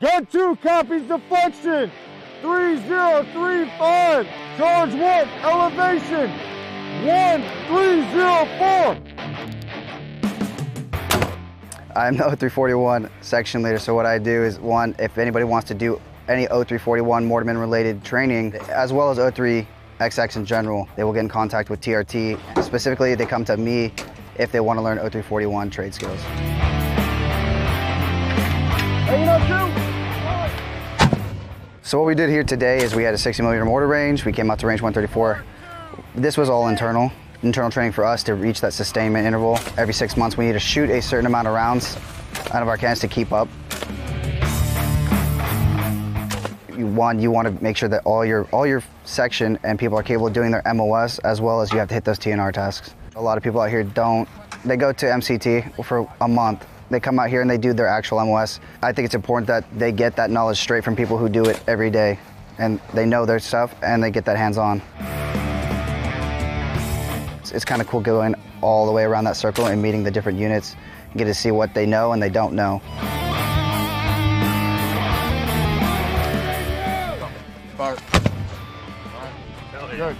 Get two copies deflection. 3035. Charge one, elevation. 1304. I'm the 0341 section leader, so what I do is one, if anybody wants to do any 0341 Mortarman related training, as well as 03XX in general, they will get in contact with TRT. Specifically, they come to me if they want to learn 0341 trade skills. Hanging up two. So what we did here today is we had a 60 millimeter mortar range. We came out to range 134. This was all internal, internal training for us to reach that sustainment interval. Every six months, we need to shoot a certain amount of rounds out of our cans to keep up. You, one, you want to make sure that all your all your section and people are capable of doing their MOS as well as you have to hit those TNR tasks. A lot of people out here don't. They go to MCT for a month. They come out here and they do their actual MOS. I think it's important that they get that knowledge straight from people who do it every day and they know their stuff and they get that hands-on. It's, it's kind of cool going all the way around that circle and meeting the different units, and get to see what they know and they don't know. Good.